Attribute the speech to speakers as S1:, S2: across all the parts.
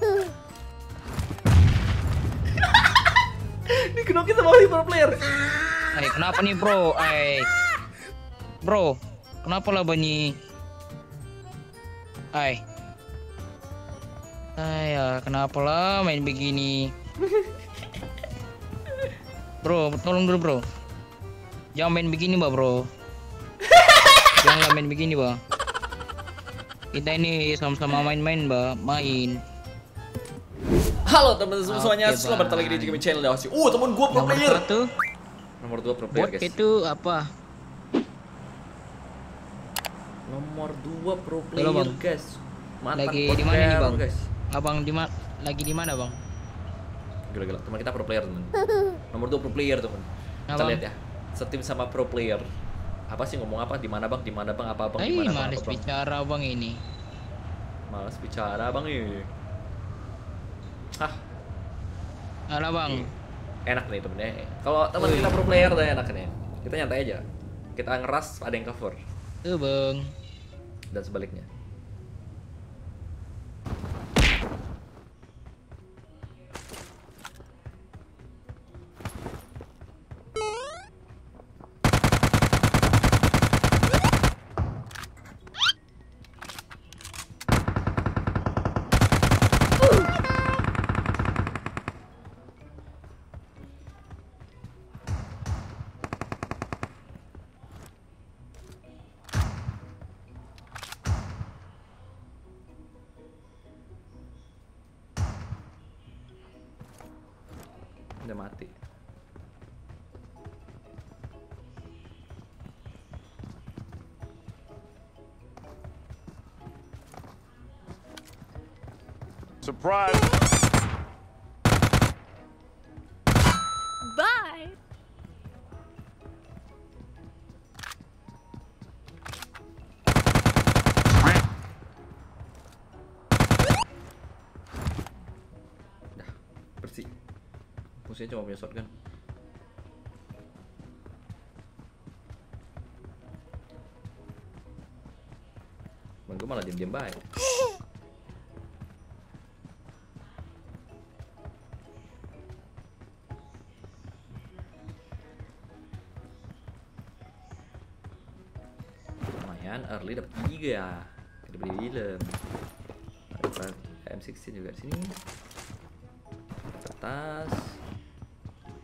S1: Ini kita bawa pro player?
S2: Ay, kenapa nih bro? Ay, bro, kenapa lah bunyi? Ay, ay, ya, kenapa lah main begini? Bro, tolong dulu bro. Jangan main begini bah bro. Jangan main begini bah. Kita ini sama-sama main-main bah, main.
S1: Halo teman-teman semuanya,
S2: Oke,
S1: selamat datang lagi di. Jigami Channel Dawasi. Uh, temen gua pro
S2: Nomor
S1: player.
S2: satu,
S1: Nomor 2 pro player, guys.
S2: itu apa?
S1: Nomor 2 pro player,
S2: Halo, Bang.
S1: guys. Mantan
S2: Lagi di mana nih bang?
S1: guys.
S2: Abang di ma lagi di mana bang?
S1: Gila-gila, teman kita pro player, teman. Nomor 2 pro player, teman. Kita
S2: Abang.
S1: lihat ya. Setim sama pro player. Apa sih ngomong apa? Di mana, Bang? Di mana, Bang? Apa, Bang? Di
S2: Eh,
S1: mana, Bang?
S2: males bicara bang ini.
S1: Males bicara, Bang. Ih. Hah,
S2: Alah bang,
S1: enak nih temennya. Kalau teman kita pro player udah enak nih. Kita nyantai aja. Kita ngeras, ada yang cover
S2: tuh bang.
S1: dan sebaliknya. Mati.
S3: Surprise!
S1: Musuhnya cuma punya shotgun. Temen gue malah diem-diem baik. Lumayan, early dapet 3 ya. Kita beli film. Dapat M16 juga di sini atas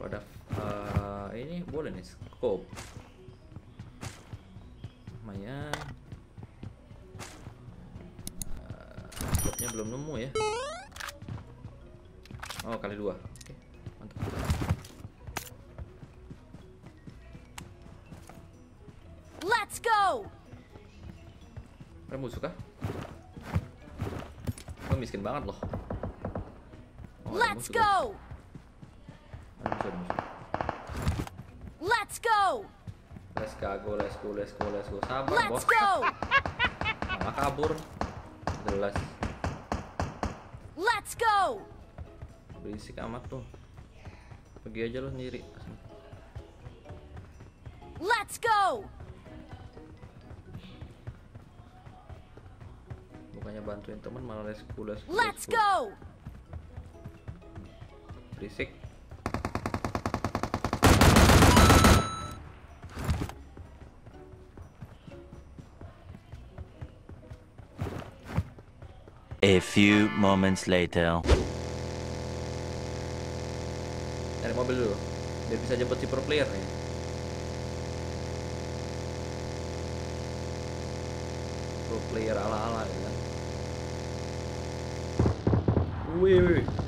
S1: Kalau ada eh, ini boleh nih scope. Lumayan. Eh, scope-nya belum nemu ya. Oh kali dua. Oke mantap.
S4: Let's go.
S1: ada musuh kah? Gue miskin banget loh. Oh,
S4: Let's go.
S1: Musuh
S4: Let's go.
S1: let's go let's go let's go let's go sabar
S4: Let's
S1: bos
S4: go.
S1: malah kabur jelas
S4: Let's go.
S1: berisik amat tuh pergi aja lo sendiri
S4: Let's go.
S1: bukannya bantuin temen malah let's go let's go
S4: Let's go.
S1: berisik
S5: A few moments later.
S1: cari mobil dulu. Biar bisa jemput si pro player nih. Pro player ala ala ya kan? Wih wih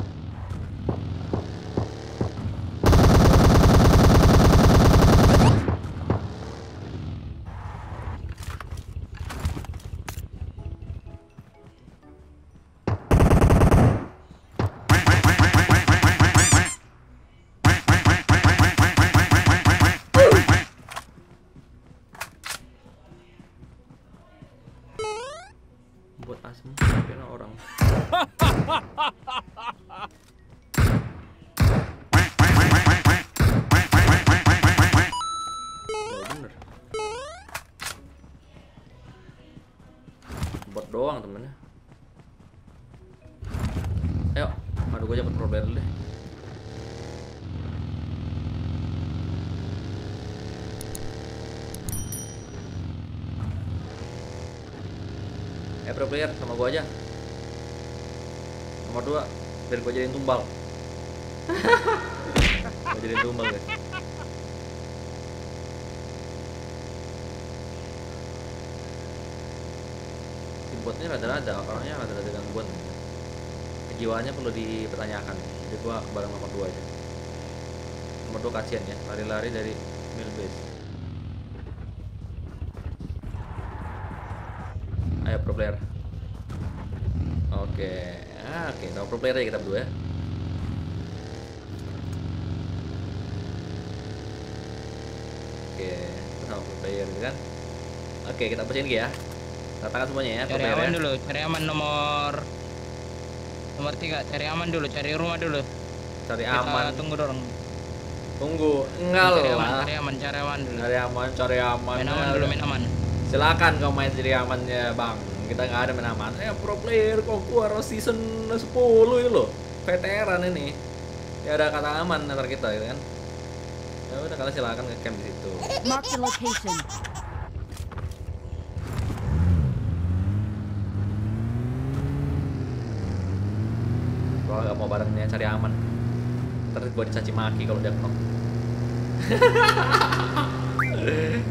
S1: pro player sama gue aja. Nomor dua, biar gue jadiin tumbal. gue jadiin tumbal guys. Botnya rada-rada, orangnya rada-rada gangguan. Kejiwaannya perlu dipertanyakan. Jadi gua bareng nomor dua aja. Nomor dua kasihan ya, lari-lari dari mill base. Ayo pro player. Oke, ah, oke, no pro player aja kita berdua ya. Oke, sama pro player gitu kan. Oke, kita lagi ya. Katakan semuanya ya,
S2: Cari
S1: player
S2: aman
S1: ya.
S2: dulu, cari aman nomor nomor tiga, cari aman dulu, cari rumah dulu.
S1: Cari
S2: Kita
S1: aman.
S2: tunggu dorong.
S1: Tunggu, enggak
S2: Cari aman,
S1: lah.
S2: cari aman, cari aman dulu.
S1: Cari aman, cari aman.
S2: Main aman dulu, main aman.
S1: Silakan kau main cari amannya, Bang. Kita nggak ada main aman. Eh, pro player kok gua harus season 10 itu loh. Veteran ini. Ya ada kata aman antar kita gitu kan. Ya udah kalian silakan ke camp di situ.
S4: Mark the location.
S1: Gua nggak mau barengnya cari aman. Ntar gua dicaci maki kalau dia knock.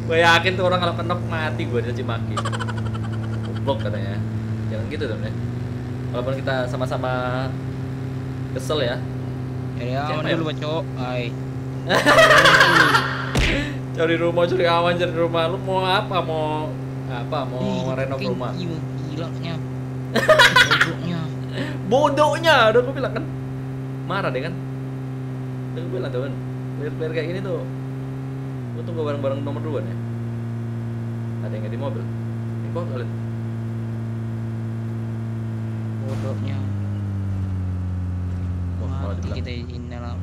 S1: gue yakin tuh orang kalau kenok mati gue dicaci maki. Goblok katanya. Jangan gitu dong ya. Walaupun kita sama-sama kesel ya.
S2: Cari aman dulu, bacok. Ay.
S1: Cari rumah, cari aman, cari rumah. Lu mau apa? Mau apa? Mau
S2: Ih,
S1: renov rumah?
S2: Gilanya. Bodohnya.
S1: Bodohnya, udah gue bilang kan. Marah deh kan. Udah gue bilang tuh kan. Player-player kayak gini tuh. Gue tunggu bareng-bareng nomor dua nih. Ada yang di mobil. Info kalian.
S2: Bodohnya.
S1: Wah,
S2: Mati kita ini dalam.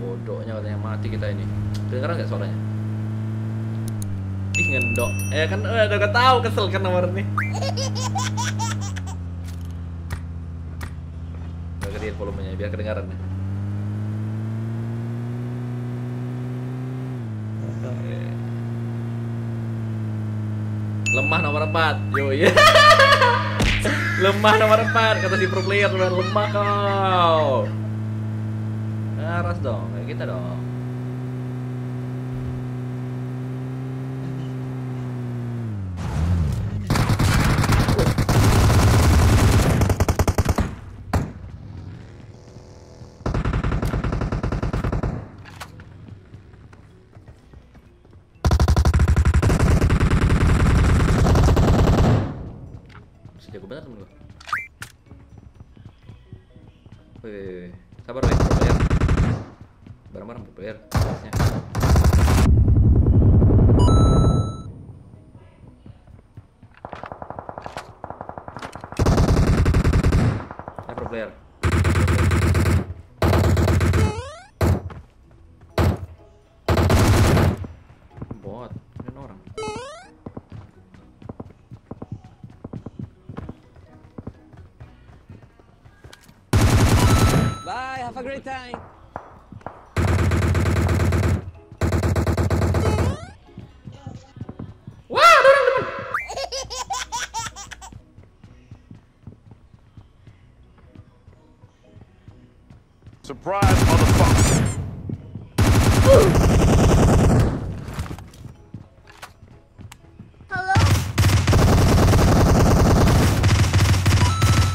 S1: bodohnya katanya mati kita ini. Dengeran nggak suaranya? Ih ngendok. Eh kan eh, udah gak tahu kesel kan nomor ini. Udah gedein volumenya biar kedengaran ya.
S2: Bodoh.
S1: Eh. Lemah nomor 4 Yo iya. Lemah nomor 4 Kata si pro player Lemah kau. Naras dong Kayak kita dong Banget temen gua Wih. Sabar weh, player Bareng-bareng pro player Gasnya.
S3: Surprise, motherfucker.
S4: Hello?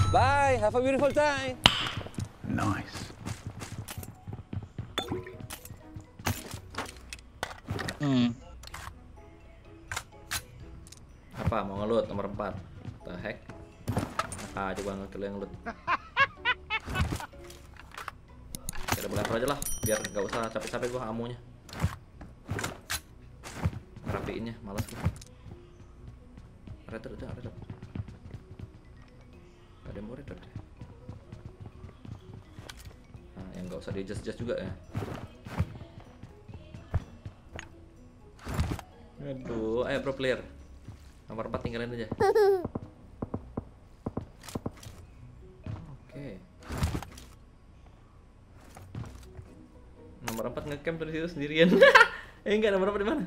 S6: Bye, have a beautiful time.
S3: Nice.
S2: Hmm.
S1: Apa mau ngelut nomor 4 The heck Ah coba ngekill yang ngelut Biar gak usah capek-capek gua amunya. Rapiinnya malas gua. Retur udah retur Ada yang mau deh Nah yang gak usah di adjust adjust juga ya. Aduh, ayo pro player. Nomor 4 tinggalin aja. Ngecamp dari situ sendirian. eh enggak nomor apa di mana?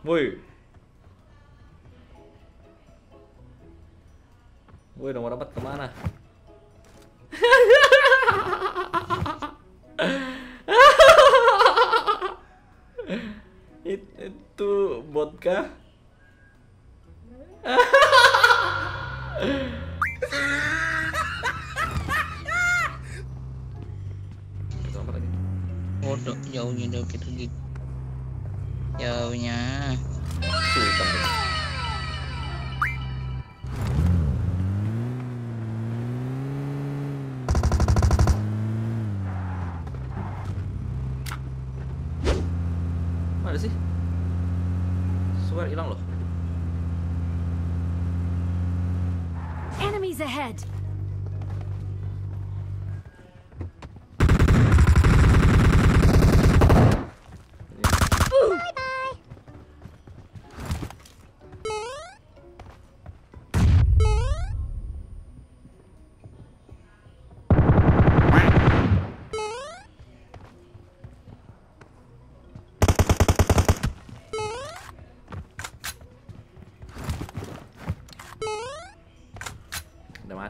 S1: Woi.
S2: Bodoh jauhnya jauh kita gitu. Jauhnya.
S1: Sultan tadi. Mana sih? Suara hilang loh.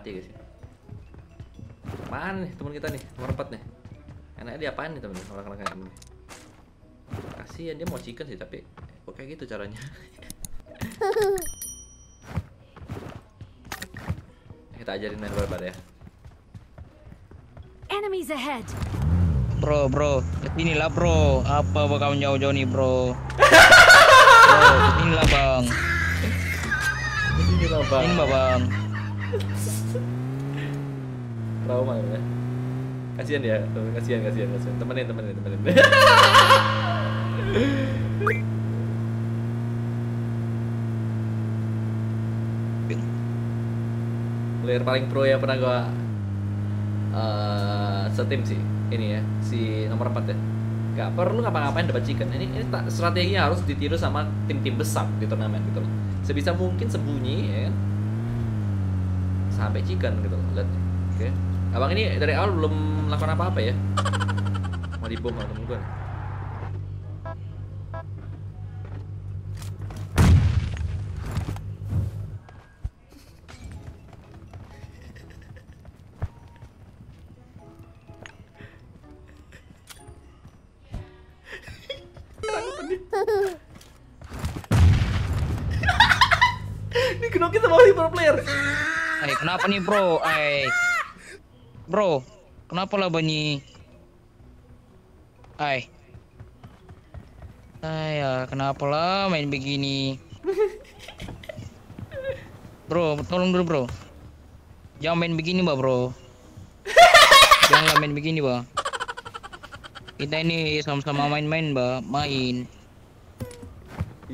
S1: Mati guys ya. Apaan nih teman kita nih? Nomor 4 nih. Enaknya dia apaan nih temen Orang-orang kayak gini. Kasihan dia mau chicken sih tapi kok kayak gitu caranya. kita ajarin main barbar ya.
S4: Enemies ahead.
S2: Bro, bro, ke sini lah bro. Apa bakal jauh-jauh nih bro? bro, lah bang.
S1: Ini
S2: Ini lah bang.
S1: Trauma ya. Kasihan ya, kasihan kasihan kasihan. Temenin temenin temenin. Player paling pro yang pernah gua eh setim sih ini ya si nomor 4 ya Gak perlu ngapa-ngapain dapat chicken ini ini strateginya harus ditiru sama tim-tim besar di turnamen gitu loh sebisa mungkin sembunyi ya kan sampai chicken gitu loh lihat oke abang ini dari awal belum melakukan apa-apa ya? Mau dibom sama temen gue ini sama si pro player.
S2: Ay, kenapa nih bro? Ay, bro, kenapa lah bunyi? Ay, ay, ya, kenapa lah main begini? Bro, tolong dulu bro. Jangan main begini mbak bro. Jangan main begini mbak. Kita ini sama-sama main-main mbak, main.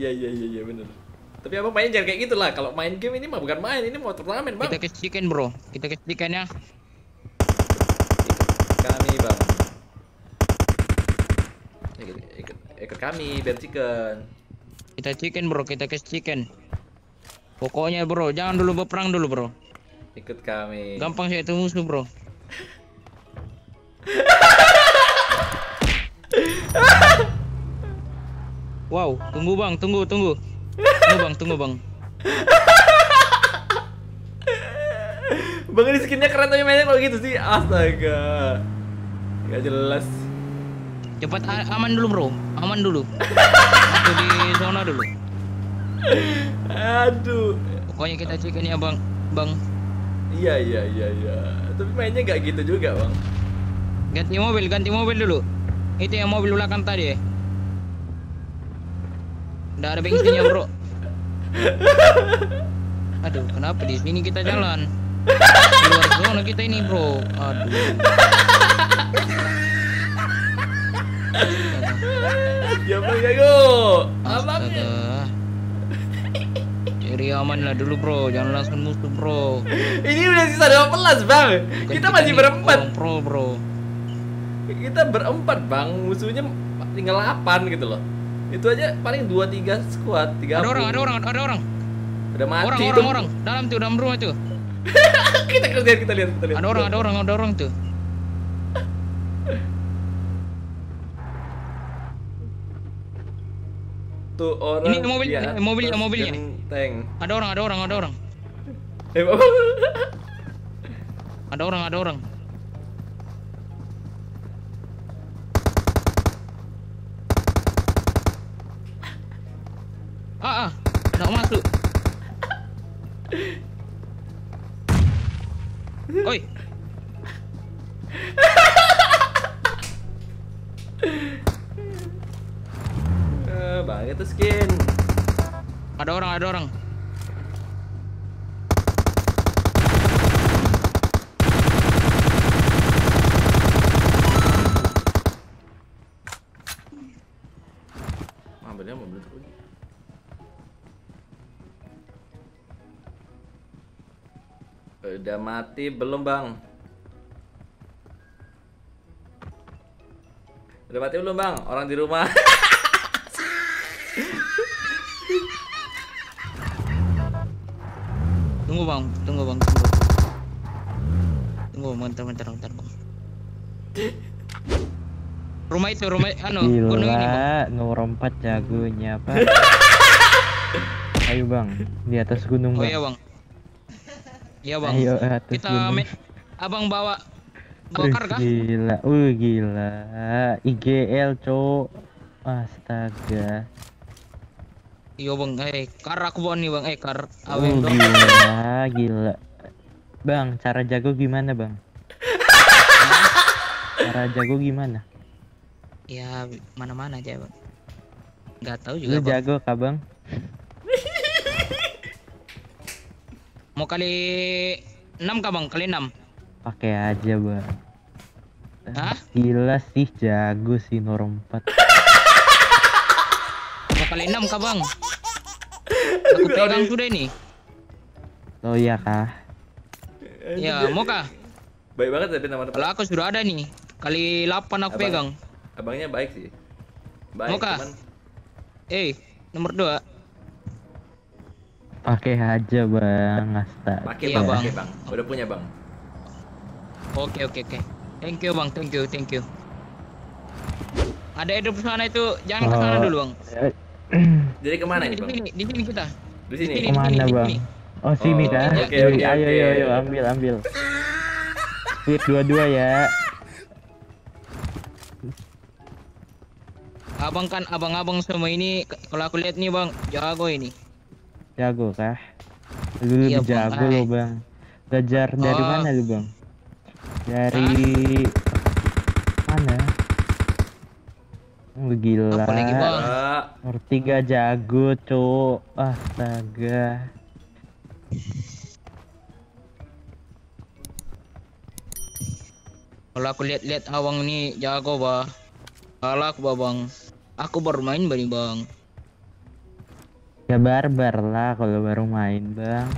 S1: iya iya iya iya bener tapi abang main jangan kayak gitu lah kalau main game ini mah bukan main ini mau turnamen bang
S2: Kita chicken bro, kita chicken ya.
S1: Kami bang ikut ikut ikut kami biar chicken
S2: Kita chicken bro, kita kasih chicken. Pokoknya bro, jangan dulu berperang dulu bro.
S1: ikut kami
S2: Gampang saya itu musuh bro. wow, tunggu bang, tunggu, tunggu. Tunggu bang, tunggu bang.
S1: bang ini skinnya keren tapi mainnya kalau gitu sih astaga Gak jelas
S2: Cepat aman dulu bro, aman dulu. Aku di zona dulu.
S1: aduh
S2: Pokoknya kita chicken ya bang, bang.
S1: iya iya iya iya tapi mainnya gak gitu juga bang
S2: Ganti mobil, ganti mobil dulu. Itu yang mobil belakang tadi. Udah ada bensinnya bro. Aduh, kenapa di sini kita jalan? Di luar zona kita ini bro. Aduh.
S1: Ya bang jago abangnya.
S2: Cari aman lah dulu bro, jangan langsung musuh bro.
S1: ini udah sisa 12 bang
S2: Bukan
S1: kita masih berempat
S2: Pro bro.
S1: kita berempat bang musuhnya tinggal 8 gitu loh itu aja paling 2-3 squad 3
S2: Ada orang, ada orang, ada orang.
S1: udah mati
S2: Orang,
S1: itu
S2: orang, orang. Dalam tuh, dalam rumah tuh.
S1: kita kerjain kita lihat kita lihat
S2: Ada orang, ada orang, ada orang tuh.
S1: Tuh orang
S2: Ini mobil-
S1: di
S2: eh, mobilnya,
S1: atas
S2: mobilnya.
S1: genteng.
S2: Ada orang, ada orang, ada orang.
S1: Eh.
S2: Ada orang, ada orang. Ah, ah, nak masuk. Oi,
S1: itu skin.
S2: ada orang, ada orang.
S1: Mobilnya mobil lagi. Udah mati belum, Bang? Udah mati belum, Bang? Orang di rumah.
S2: Tunggu bang, tunggu bang, tunggu. Tunggu, bentar, bentar, bentar bang. Rumah itu, rumah, anu, gunung ini bang.
S7: Gila, 4 jagonya, Pak. Ayo bang, di atas gunung
S2: Oh
S7: bang.
S2: iya bang. Iya bang.
S7: Ayo atas
S2: Kita
S7: gunung.
S2: abang bawa bawa
S7: Wih,
S2: kar kah?
S7: gila, uh gila, IGL cok, astaga,
S2: Iya bang, eh kar aku bawa nih bang, eh kar
S7: uh
S2: aweng dong.
S7: gila, gila, bang, cara jago gimana bang? Cara jago gimana?
S2: Ya mana-mana aja bang. Gak tahu
S7: Lu
S2: juga bang.
S7: jago kah bang?
S2: Mau kali 6 kah bang? Kali 6
S7: Pakai aja bang.
S2: Hah?
S7: Gila sih jago sih nomor 4
S2: Mau kali 6 kah bang? Aku pegang sudah ini.
S7: Oh iya kah?
S2: Ya mau kah?
S1: Baik banget tapi nama
S2: Kalau aku sudah ada nih. Kali 8 aku
S1: Abang.
S2: pegang.
S1: Abangnya baik sih. Baik,
S2: Mau kah?
S1: cuman
S2: Eh, nomor 2.
S7: Pakai aja bang, astaga.
S1: pakai
S2: Iya,
S1: bang,
S2: Bang.
S1: pakai bang. Udah punya bang.
S2: Oke oke oke. Thank you bang, thank you, thank you. Ada hidup sana itu, jangan ke sana
S7: Oh.
S2: dulu bang.
S7: Eh,
S1: Jadi ke mana
S2: Di
S1: ini bang?
S2: sini, di sini kita.
S1: Di sini.
S7: Ke
S2: mana
S7: bang? Oh sini
S1: Oh,
S7: kah?
S2: oke,
S1: oke,
S7: ayo
S1: oke.
S7: ayo ayo ambil ambil. Sweet dua-dua ya.
S2: Abang kan abang-abang semua ini kalau aku lihat nih bang, jago ini.
S7: Jago kah? Lu
S2: Iya,
S7: lebih jago lo bang. Belajar dari
S2: Oh.
S7: mana lu bang? Dari mana? Lu gila.
S2: Apa lagi, Bang?
S7: Nomor tiga jago cok. Astaga.
S2: Kalau aku lihat-lihat abang ini jago bah. Kalah aku bah bang. Aku baru main bani bang.
S7: Ya barbar lah kalau baru main bang.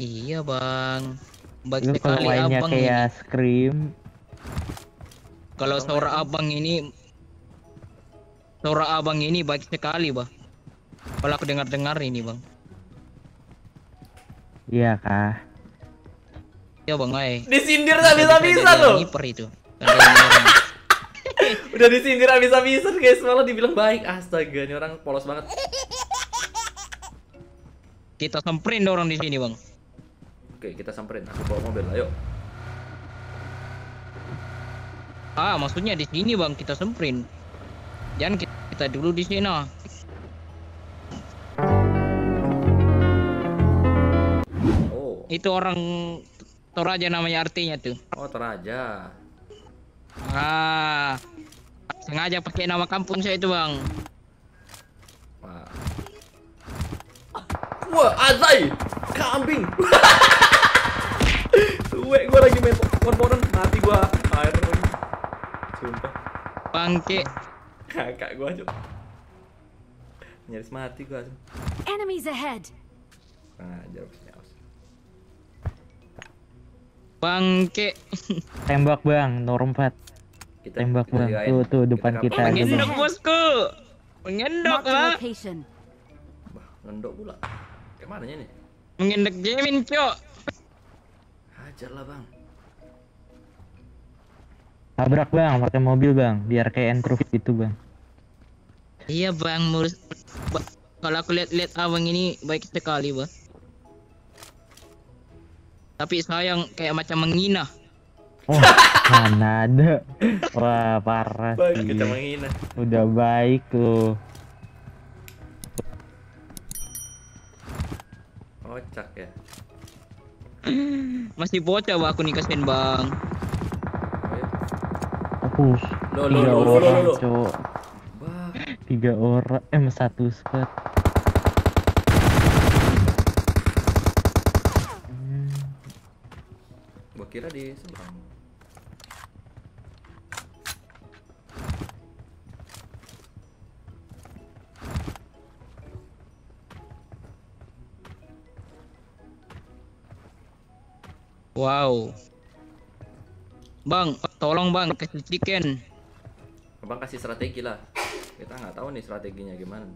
S2: Iya bang. Baik
S7: Lu kalau
S2: sekali
S7: mainnya
S2: ini.
S7: kayak scream.
S2: Kalau suara abang ini Suara abang ini baik sekali, Bang. Kalau aku dengar-dengar ini, Bang.
S7: Iya kah?
S2: Ya, Bang, ay.
S1: disindir habis-habisan loh.
S2: Ngiper itu.
S1: Udah disindir habis-habisan guys, malah dibilang baik. Astaga, ini orang polos banget.
S2: Kita samperin orang di sini, Bang.
S1: Oke, kita samperin. Aku bawa mobil, ayo.
S2: Ah, maksudnya di sini, Bang, kita samperin. Jangan kita, dulu di sini. nah.
S1: Oh,
S2: Itu orang Toraja namanya artinya tuh.
S1: oh Toraja.
S2: Ah. Sengaja pakai nama kampung saya itu, Bang.
S1: Wah. Wah, Azai! Kambing! Suwe, gua lagi main Pokemon mati gua. Air lagi. Sumpah,
S2: Bangke.
S1: Kakak gua aja. Nyaris mati gua.
S4: Enemies ahead.
S1: Ajar maksudnya.
S2: Bangke.
S7: Tembak bang, nomor 4
S1: Kita
S7: Tembak
S1: kita
S7: bang. Tuh tuh depan kita aja
S2: Mengendok,
S7: bang.
S2: bosku. Mengendok,
S4: location.
S1: Bah, ngendok pula. Kayak mananya nih?
S2: Mengendok Jamin, Cok.
S1: Hajar lah, Bang.
S7: Tabrak bang, pakai mobil bang, biar kayak entruf gitu bang.
S2: Iya bang, murus. Ba- kalau aku lihat-lihat abang ini baik sekali bang. Tapi sayang kayak macam menghina.
S7: Oh, mana ada. Wah, parah
S1: Baik
S7: sih.
S1: kita menghina.
S7: Udah baik loh.
S1: Kocak ya.
S2: Masih bocah bang aku nih kasihan bang.
S7: Uh,
S1: Lo lo lo lo lo
S7: orang,
S1: lo.
S7: cowok.
S1: Bah.
S7: Tiga orang, eh satu squad. Hmm,
S1: Gua kira di seberang.
S2: Wow. Bang, tolong bang kasih chicken.
S1: Abang kasih strategi lah. Kita nggak tahu nih strateginya gimana.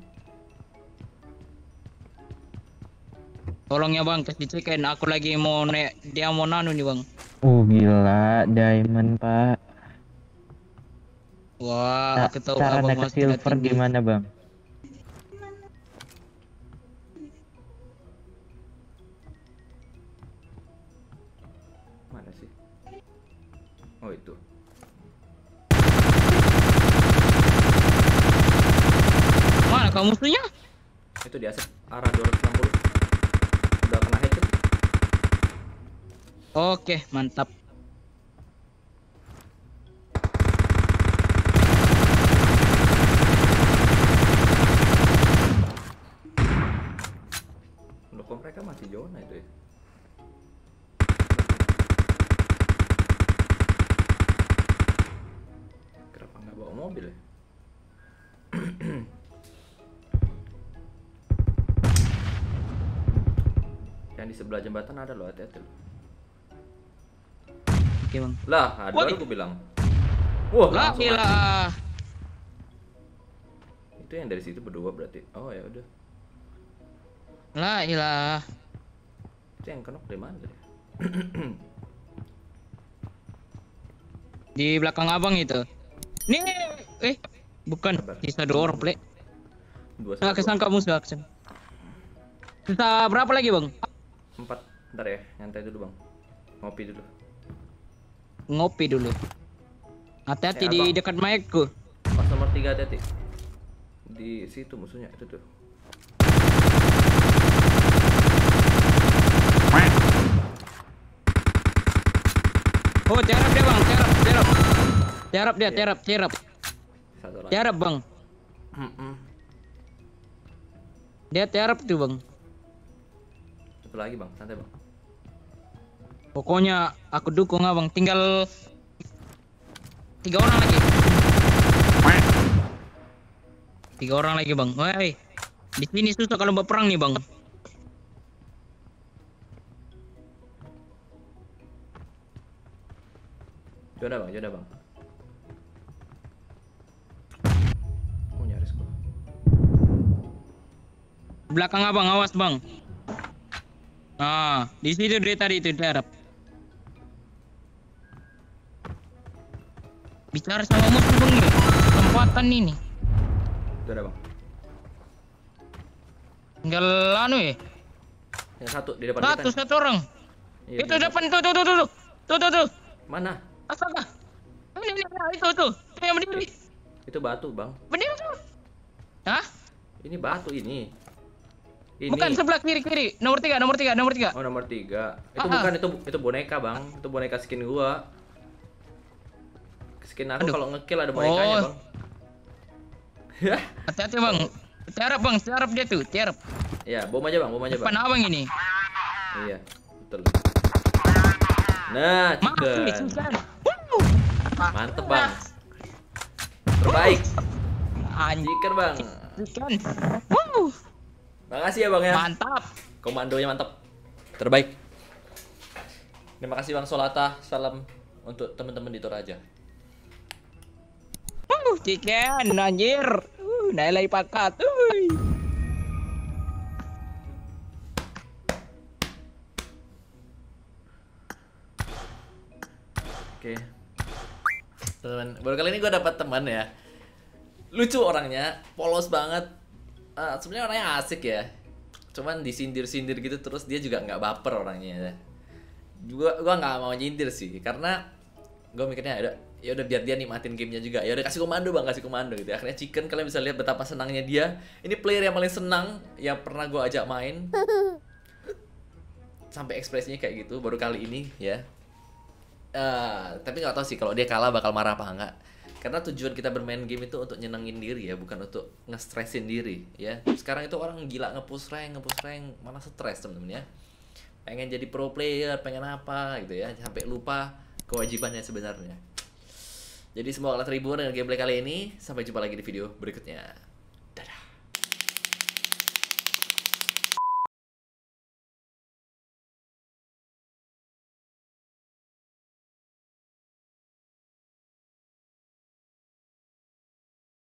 S2: Tolong ya bang kasih chicken. Aku lagi mau naik dia mau nanu nih bang.
S7: Oh gila, diamond pak.
S2: Wah,
S7: Ca-
S2: aku tahu
S7: cara
S2: abang
S7: naik silver gimana bang?
S2: Oke, mantap.
S1: Loh kok mereka masih zona itu ya? Kenapa nggak bawa mobil ya? Yang di sebelah jembatan ada loh, hati-hati loh.
S2: Oke bang.
S1: Lah, ada baru gue bilang. Wah,
S2: Lah ilah.
S1: Itu yang dari situ berdua berarti. Oh ya udah.
S2: Lah ilah.
S1: Itu yang kenok dari mana tadi?
S2: Di belakang abang itu. Nih, eh bukan. Sisa dua orang play.
S1: Dua
S2: Nah, kesangka musuh aksen. Sisa berapa lagi bang?
S1: empat. Ntar ya, nyantai dulu bang. Ngopi dulu.
S2: Ngopi dulu. Hati-hati
S1: Eh,
S2: di dekat mic-ku.
S1: Pas nomor tiga hati-hati. Di situ musuhnya itu tuh.
S2: Oh, tiarap dia bang, tiarap, tiarap. Tiarap dia, tiarap, tiarap.
S1: Satu lagi.
S2: Tiarap bang. Dia tiarap tuh bang.
S1: Satu lagi bang, santai bang.
S2: Pokoknya aku dukung abang. Tinggal tiga orang lagi. Tiga orang lagi bang. Woi, di sini susah kalau berperang nih bang.
S1: Joda bang, joda bang. Oh nyaris gua.
S2: Belakang abang, awas bang. Nah, di situ dia tadi itu tiarap. Bicara sama musuh bang nih. Kesempatan ini.
S1: Joda bang.
S2: Tinggal anu ya.
S1: Yang satu di depan
S2: Satu,
S1: kita.
S2: satu orang.
S1: Iya,
S2: itu depan tuh, tuh, tuh, tuh, tuh, tuh, tuh, tuh.
S1: Mana?
S2: Astaga. Ini, ini, ini, itu, tuh. Itu yang berdiri.
S1: Itu batu bang.
S2: Berdiri tuh. Hah?
S1: Ini batu ini. Ini.
S2: Bukan sebelah kiri, kiri. Nomor tiga, nomor tiga, nomor tiga.
S1: Oh nomor tiga. Itu
S2: Ah, ah.
S1: bukan itu itu boneka bang. Itu boneka skin gua. Skin aku kalau ngekill ada bonekanya
S2: Oh.
S1: bang. Ya.
S2: Hati-hati bang. Tiarap bang, tiarap dia tuh, tiarap.
S1: Ya, bom aja bang, bom aja
S2: Depan
S1: bang.
S2: abang ini.
S1: Iya, betul. Nah, chicken. Mantep bang. Terbaik. Chicken bang.
S2: Wuh.
S1: Makasih ya bang ya.
S2: Mantap.
S1: Komandonya mantap. Terbaik. Terima kasih bang Solata. Salam untuk teman-teman di Toraja.
S2: Wuh, chicken anjir. Uh, naik lagi. Uy.
S1: Oke. Teman, baru kali ini gue dapat teman ya. lucu orangnya polos banget Eh, sebenarnya orangnya asik ya cuman disindir-sindir gitu terus dia juga nggak baper orangnya gua gua nggak mau nyindir sih karena gua mikirnya ada ya udah biar dia nikmatin gamenya juga. Ya udah kasih komando bang kasih komando gitu akhirnya chicken kalian bisa lihat betapa senangnya dia. Ini player yang paling senang yang pernah gua ajak main. Sampai ekspresinya kayak gitu baru kali ini ya. Eh, tapi nggak tahu sih kalau dia kalah bakal marah apa enggak karena tujuan kita bermain game itu untuk nyenengin diri ya bukan untuk nge-stressin diri ya. Sekarang itu orang gila nge-push rank nge-push rank malah stres temen-temen ya. Pengen jadi pro player pengen apa gitu ya. Sampai lupa kewajibannya sebenarnya. Jadi semoga kalian terhibur dengan gameplay kali ini. Sampai jumpa lagi di video berikutnya